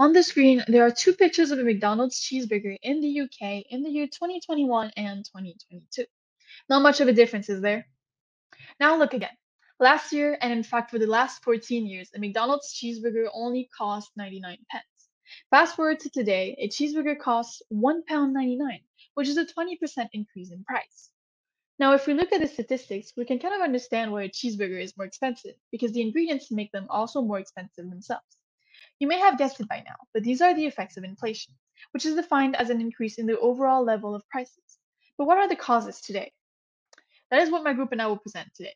On the screen, there are two pictures of a McDonald's cheeseburger in the UK in the year 2021 and 2022. Not much of a difference, is there? Now look again. Last year, and in fact for the last 14 years, a McDonald's cheeseburger only cost 99 pence. Fast forward to today, a cheeseburger costs £1.99, which is a 20% increase in price. Now, if we look at the statistics, we can kind of understand why a cheeseburger is more expensive, because the ingredients make them also more expensive themselves. You may have guessed it by now, but these are the effects of inflation, which is defined as an increase in the overall level of prices. But what are the causes today? That is what my group and I will present today.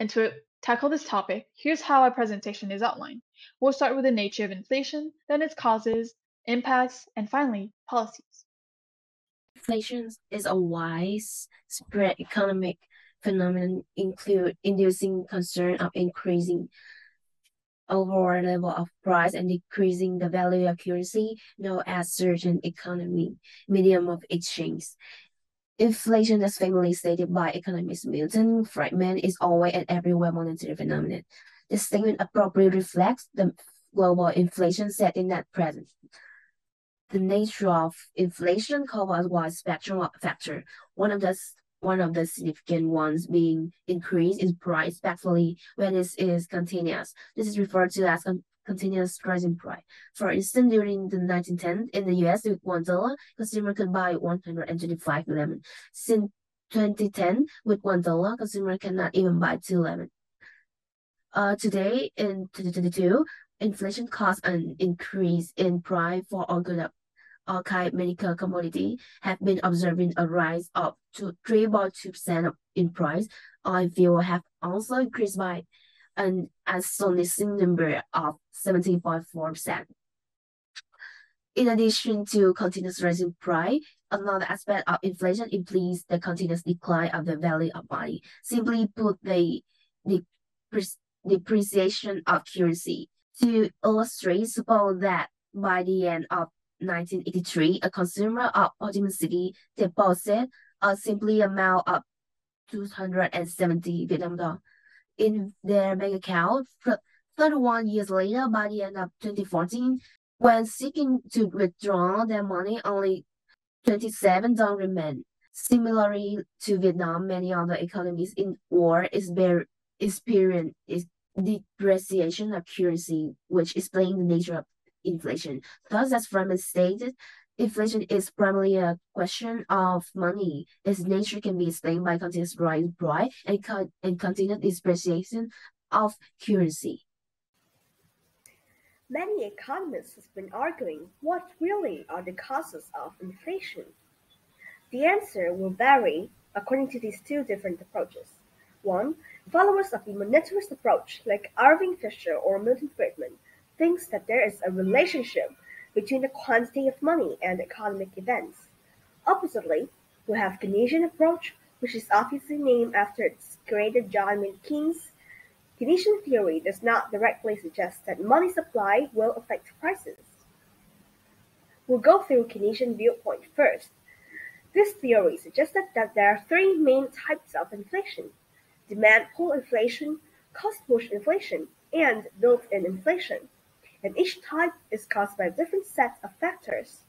And to tackle this topic, here's how our presentation is outlined. We'll start with the nature of inflation, then its causes, impacts, and finally, policies. Inflation is a widespread economic phenomenon include inducing concern of increasing overall level of price and decreasing the value of currency known as certain economy medium of exchange. Inflation, as famously stated by economist Milton Friedman, is always and everywhere monetary phenomenon. This statement appropriately reflects the global inflation setting at present. The nature of inflation covers a wide spectrum of factors. One of the one of the significant ones being increase in price, especially when this is continuous. This is referred to as con continuous rising price. For instance, during the 1910s in the US, with one dollar, consumer could buy 125 lemon. Since 2010, with one dollar, consumer cannot even buy two lemon. Uh, today in 2022, inflation caused an increase in price for all good archive medical commodity have been observing a rise of 3.2% in price. Fuel have also increased by an astonishing number of 17.4%. In addition to continuous rising price, another aspect of inflation implies the continuous decline of the value of money. Simply put, the, the depreciation of currency. To illustrate, suppose that by the end of 1983, a consumer of Ho City deposited a simply amount of 270 Vietnam dong in their bank account. 31 years later, by the end of 2014, when seeking to withdraw their money, only 27 dong remain. Similarly to Vietnam, many other economies in war is experience depreciation of currency, which explains the nature of inflation. Thus, as Friedman stated, inflation is primarily a question of money. Its nature can be explained by continuous rise price and, con and continued depreciation of currency. Many economists have been arguing what really are the causes of inflation. The answer will vary according to these two different approaches. One, followers of the monetarist approach, like Irving Fisher or Milton Friedman, thinks that there is a relationship between the quantity of money and economic events. Oppositely, we have Keynesian approach, which is obviously named after its creator John Maynard Keynes. Keynesian theory does not directly suggest that money supply will affect prices. We'll go through Keynesian viewpoint first. This theory suggested that there are three main types of inflation: demand pull inflation, cost push inflation, and built-in inflation and each type is caused by different set of factors.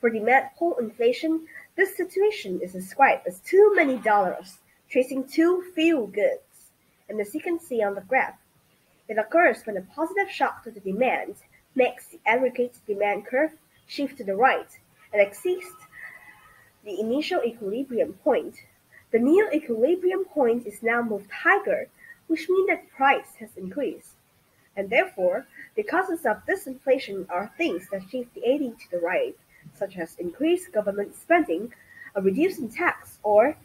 For demand pull inflation, this situation is described as too many dollars chasing too few goods, and as you can see on the graph, it occurs when a positive shock to the demand makes the aggregate demand curve shift to the right and exceeds the initial equilibrium point. The new equilibrium point is now moved higher, which means that price has increased and therefore the causes of this inflation are things that shift the AD to the right, such as increased government spending, a reduce in tax, or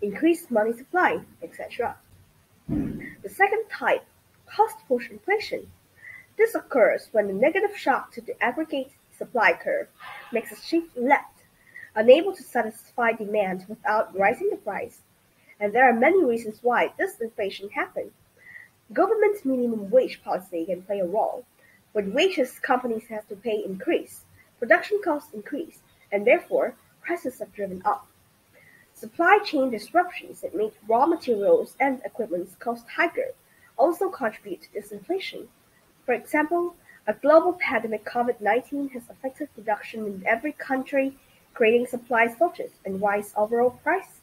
increased money supply, etc. The second type, cost push inflation. This occurs when the negative shock to the aggregate supply curve makes a shift left, unable to satisfy demand without rising the price. And there are many reasons why this inflation happens. Government minimum wage policy can play a role. When wages companies have to pay increase, production costs increase, and therefore prices are driven up. Supply chain disruptions that make raw materials and equipment cost higher also contribute to this inflation. For example, A global pandemic COVID-19 has affected production in every country, creating supply shortages and rise overall price.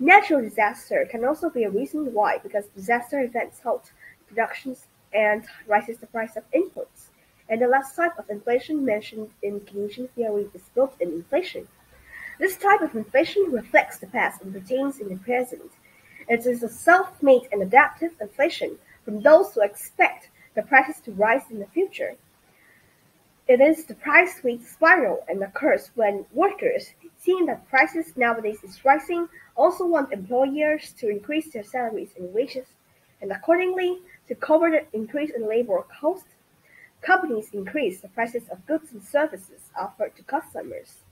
Natural disaster can also be a reason why because disaster events halt productions and raises the price of inputs. And the last type of inflation mentioned in Keynesian theory is built-in inflation. This type of inflation reflects the past and retains in the present. It is a self-made and adaptive inflation from those who expect the prices to rise in the future. It is the price wage spiral and occurs when workers, seeing that prices nowadays is rising, also want employers to increase their salaries and wages, and accordingly, to cover the increase in labor costs, companies increase the prices of goods and services offered to customers.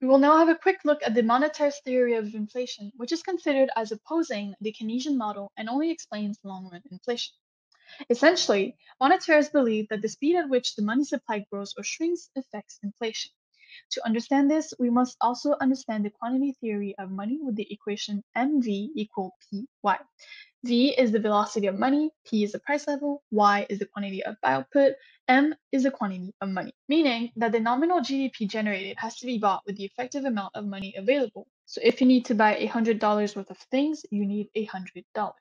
We will now have a quick look at the monetarist theory of inflation, which is considered as opposing the Keynesian model and only explains long-run inflation. Essentially, monetarists believe that the speed at which the money supply grows or shrinks affects inflation. To understand this, we must also understand the quantity theory of money with the equation mv equal py. v is the velocity of money, p is the price level, y is the quantity of output, m is the quantity of money, meaning that the nominal GDP generated has to be bought with the effective amount of money available. So if you need to buy $100 worth of things, you need $100.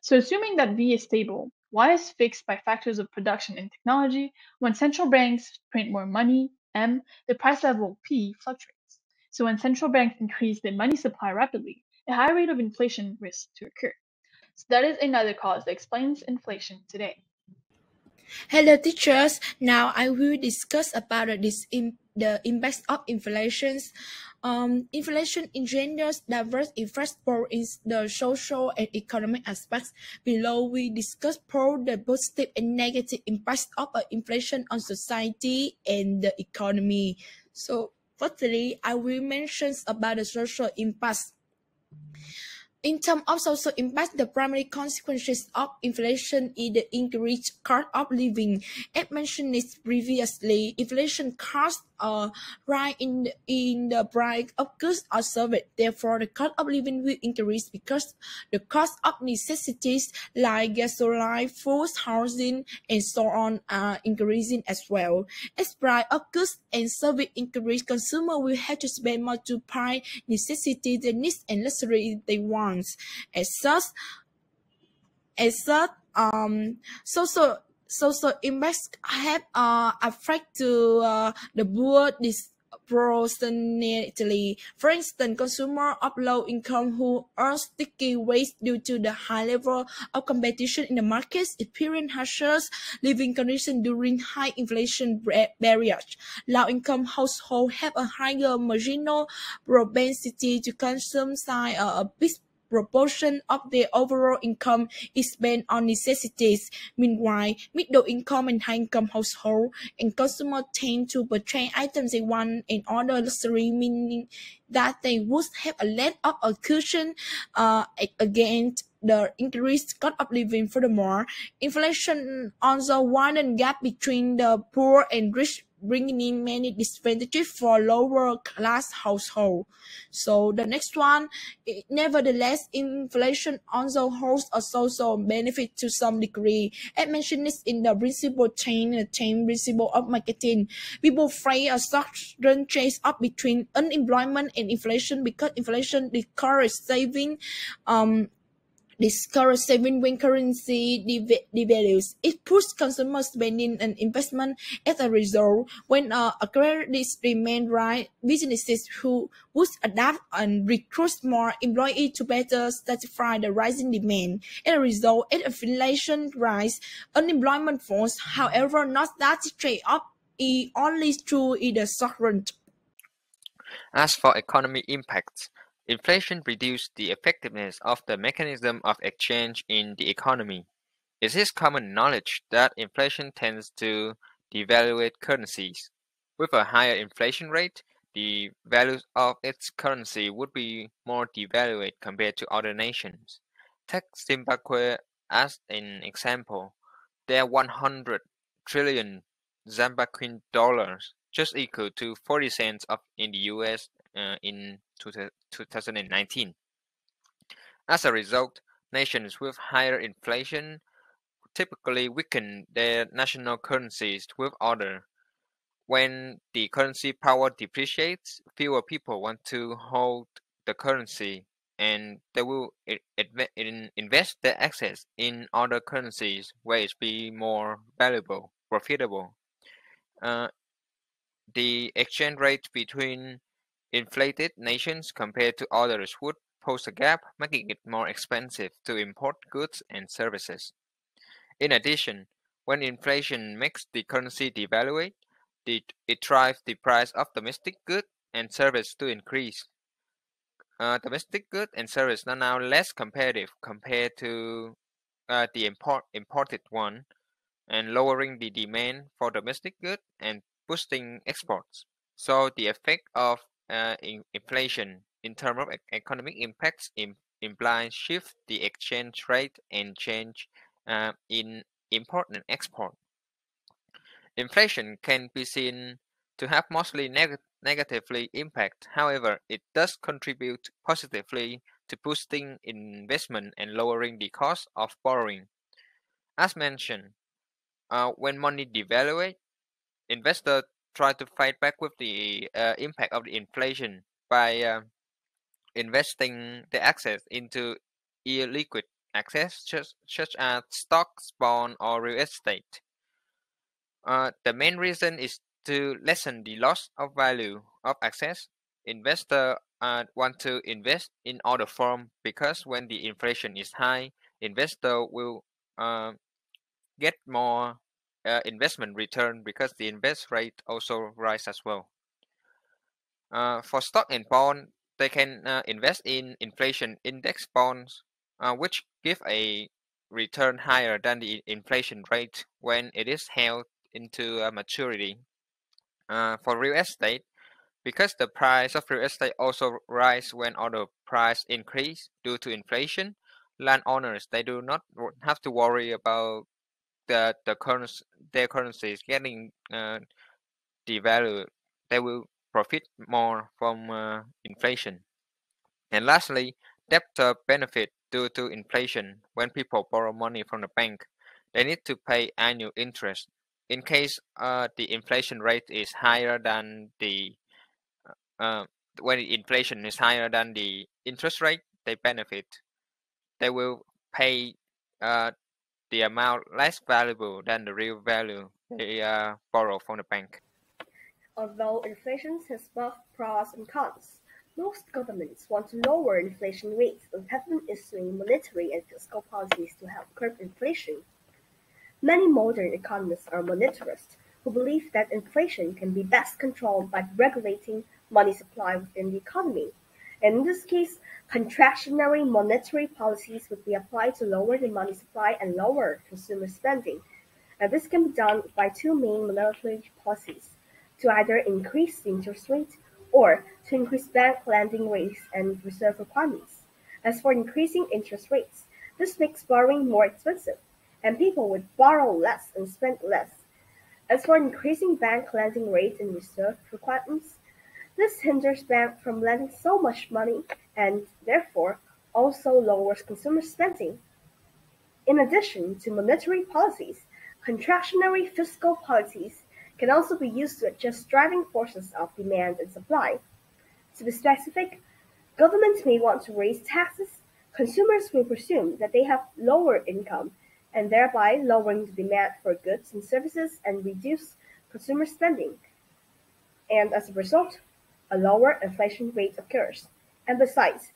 So assuming that V is stable, Y is fixed by factors of production and technology, when central banks print more money, M, the price level P fluctuates. So when central banks increase their money supply rapidly, a high rate of inflation risks to occur. So that is another cause that explains inflation today. Hello teachers, now I will discuss about this the impact of inflation. Um, inflation engenders diverse effects both in the social and economic aspects. Below we discuss both the positive and negative impacts of uh, inflation on society and the economy. So firstly, I will mention about the social impacts. In terms of social impact, the primary consequences of inflation is the increased cost of living. As mentioned previously, inflation costs a rise in the, in the price of goods or services. Therefore, the cost of living will increase because the cost of necessities like gasoline, food, housing, and so on are increasing as well. As price of goods and services increase, consumers will have to spend more to buy necessities and luxury they want. As such, as such, um, social social impacts have uh, affect to uh, the poor disproportionately. For instance, consumers of low income who earn sticky wage due to the high level of competition in the markets experience harsher living conditions during high inflation periods. Low income households have a higher marginal propensity to consume uh, a big proportion of their overall income is spent on necessities. Meanwhile, middle-income and high-income households and consumers tend to purchase items they want and other luxury, meaning that they would have a less of a cushion uh, against the increased cost of living. Furthermore, inflation also widens gap between the poor and rich bringing in many disadvantages for lower class households. So the next one, nevertheless, inflation also holds a social benefit to some degree. As mentioned this in the principle chain, the chain principle of marketing, people face a sudden chase up between unemployment and inflation because inflation discourages saving, um, discourage saving when currency devalues. It pushes consumer spending and investment. As a result, when uh, a credit demand right, businesses who would adapt and recruit more employees to better satisfy the rising demand. As a result, as inflation rise, unemployment falls. However, not that straight up is only true in the short run. As for economic impacts, Inflation reduces the effectiveness of the mechanism of exchange in the economy. It is common knowledge that inflation tends to devaluate currencies. With a higher inflation rate, the values of its currency would be more devalued compared to other nations. Take Zimbabwe as an example. Their 100 trillion Zimbabwean dollars, just equal to 40 cents of in the US uh, in 2019. As a result, nations with higher inflation typically weaken their national currencies with other. When the currency power depreciates, fewer people want to hold the currency and they will invest their assets in other currencies where it be more valuable, profitable. Uh, the exchange rate between inflated nations compared to others would pose a gap, making it more expensive to import goods and services. In addition, when inflation makes the currency devaluate, it drives the price of domestic goods and services to increase. Uh, domestic goods and services are now less competitive compared to uh, the import, imported one, and lowering the demand for domestic goods and boosting exports. So the effect of uh, in inflation in terms of economic impacts Im implies shift the exchange rate and change uh, in import and export. Inflation can be seen to have mostly neg negatively impact. However, it does contribute positively to boosting investment and lowering the cost of borrowing. As mentioned, uh, when money devaluates, investors try to fight back with the uh, impact of the inflation by uh, investing the assets into illiquid assets such, such as stocks, bonds, or real estate. Uh, the main reason is to lessen the loss of value of assets. Investors uh, want to invest in other form because when the inflation is high, investor will uh, get more uh, investment return because the invest rate also rise as well. Uh, for stock and bond, they can uh, invest in inflation index bonds, uh, which give a return higher than the inflation rate when it is held into maturity. Uh, for real estate, because the price of real estate also rise when other price increase due to inflation, landowners they do not have to worry about the the currency their currency is getting uh, devalued, they will profit more from uh, inflation. And lastly, debtor benefit due to inflation. When people borrow money from the bank, they need to pay annual interest. In case uh, the inflation rate is higher than the uh, uh when inflation is higher than the interest rate, they benefit. They will pay uh, the amount less valuable than the real value they uh, borrow from the bank. Although inflation has both pros and cons, most governments want to lower inflation rates and have been issuing monetary and fiscal policies to help curb inflation. Many modern economists are monetarists who believe that inflation can be best controlled by regulating money supply within the economy in this case, contractionary monetary policies would be applied to lower the money supply and lower consumer spending. And this can be done by two main monetary policies, to either increase the interest rate or to increase bank lending rates and reserve requirements. As for increasing interest rates, this makes borrowing more expensive, and people would borrow less and spend less. As for increasing bank lending rates and reserve requirements, this hinders banks from lending so much money and, therefore, also lowers consumer spending. In addition to monetary policies, contractionary fiscal policies can also be used to adjust driving forces of demand and supply. To be specific, governments may want to raise taxes, consumers will presume that they have lower income and thereby lowering the demand for goods and services and reduce consumer spending. And as a result, a lower inflation rate occurs. And besides,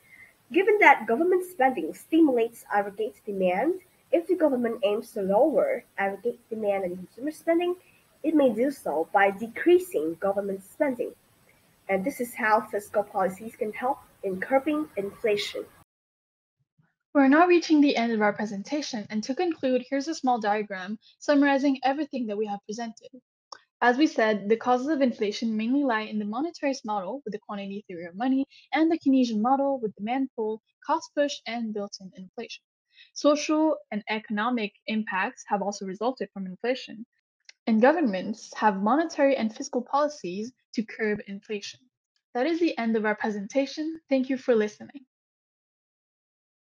given that government spending stimulates aggregate demand, if the government aims to lower aggregate demand and consumer spending, it may do so by decreasing government spending. And this is how fiscal policies can help in curbing inflation. We're now reaching the end of our presentation, and to conclude, here's a small diagram summarizing everything that we have presented. As we said, the causes of inflation mainly lie in the monetarist model with the quantity theory of money and the Keynesian model with demand pull, cost push, and built-in inflation. Social and economic impacts have also resulted from inflation, and governments have monetary and fiscal policies to curb inflation. That is the end of our presentation. Thank you for listening.